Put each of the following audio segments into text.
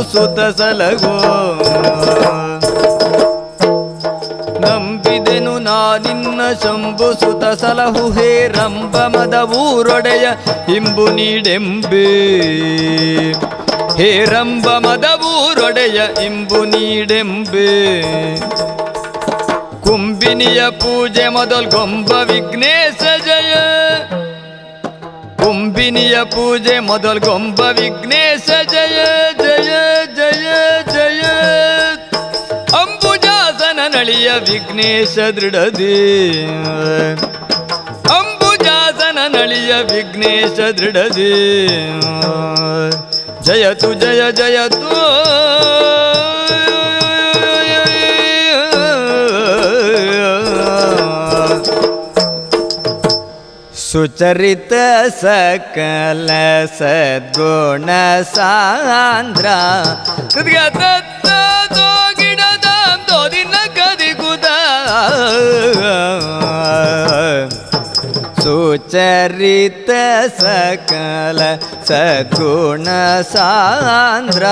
ಸುತ ಸಲಗೋ. ನಂಬಿದೆನು ನಾನಿನ್ನ ಶಂಭು ಸುತ ಸಲಹು ಹೇ ರಂಭ ಮದ ಊರೊಡೆಯ ಇಂಬು ನೀಡೆಂಬೆ. ಹೇ ರಂಭ ಮದ ಊರೊಡೆಯ ಇಂಬು ನೀಡೆಂಬೆ. ಕುಂಬಿನಿಯ ಪೂಜೆ ಮೊದಲು ಗೊಂಬ ವಿಘ್ನೇಶ ಜಯ. ಕುಂಬಿನಿಯ ಪೂಜೆ ಮೊದಲು ಗೊಂಬ ವಿಘ್ನೇಶ ಜಯ. जय विघ्नेश दृढधे अम्बुजासन नळिय विघ्नेश दृढधे जयतु जय जयतु सुचरित सकल सद्गुण सान्द्रा। ಸುಚರಿತ ಸಕಲ ಸದ್ಗುಣ ಸಾಂದ್ರ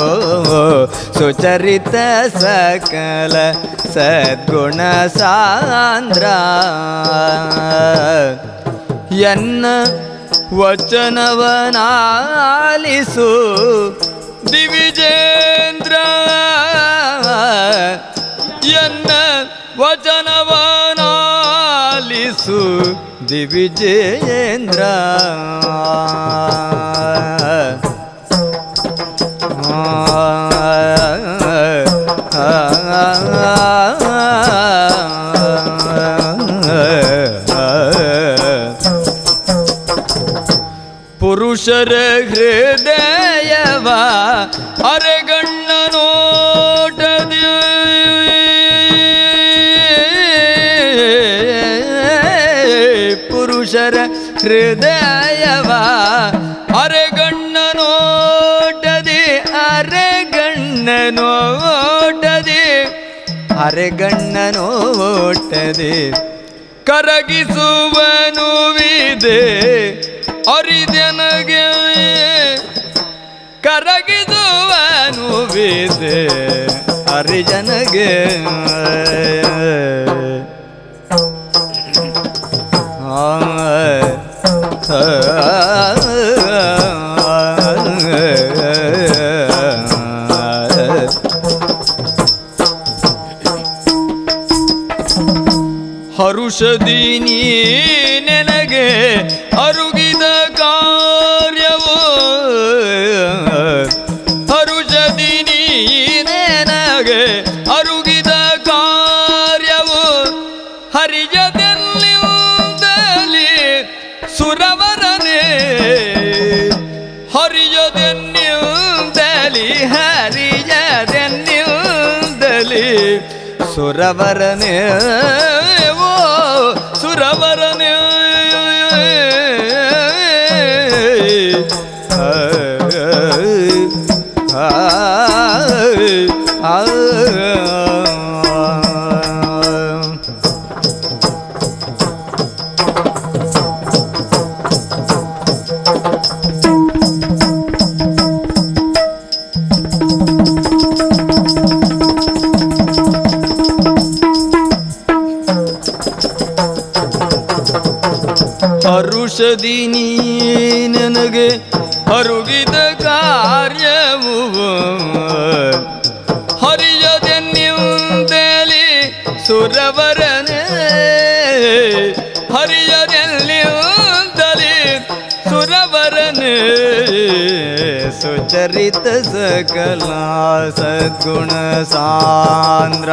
ಓ, ಸುಚರಿತ ಸಕಲ ಸದ್ಗುಣ ಸಾಂದ್ರ ಎನ್ನ ವಚನವನಾಲಿಸು ದಿವಿಜೇಂದ್ರ ಎನ್ನ ವಚನವನಾಲಿಸು ದಿವಿಜೇಂದ್ರ ಪುರುಷರ ಹೃದಯವ ಅರೆಗಣ್ಣ ಪುರುಷರ ಹೃದಯವ ಅರೆಗಣ್ಣ ನೋಟದಿ ಅರೆಗಣ್ಣ ನೋಟದಿ ಅರೆಗಣ್ಣ ನೋಟದಿ. ಕರಗಿಸುವನು ವಿದೆ ಅರಿದನಗೆ ಕರಗಿಸುವನು ವಿದೆ ಹರುಷದಿ ನೀ ನನಗೆ ಅರುಗಿದ ಕಾರ್ಯವು ਰਵਰਨੇ ਹਰਿ ਜੋ ਦੇਨਿਉ ਦਲੀ ਹਰਿ ਜੋ ਦੇਨਿਉ ਦਲੀ ਸੁਰਵਰਨੇ ਵੋ ਸੁਰਵਰਨੇ ਆ ਆ ನೀ ನನಗೆ ಅರುಗಿದ ಕಾರ್ಯವು ಹರಿಯದೆನ್ನಿಂದಲಿ ಸುರವರನೇ. ಹರಿಯದೆಲ್ಲಿಂದಲಿ ಸುರವರನೆ. ಸುಚರಿತ ಸಕಲ ಸದ್ಗುಣ ಸಾಂದ್ರ.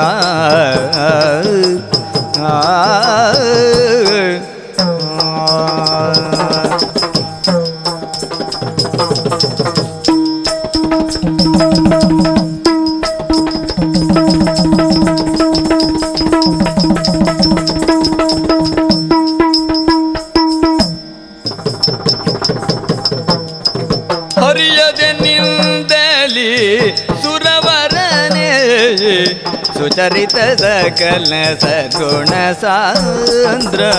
सुरवरने सुचरित सकल सगुण सांद्र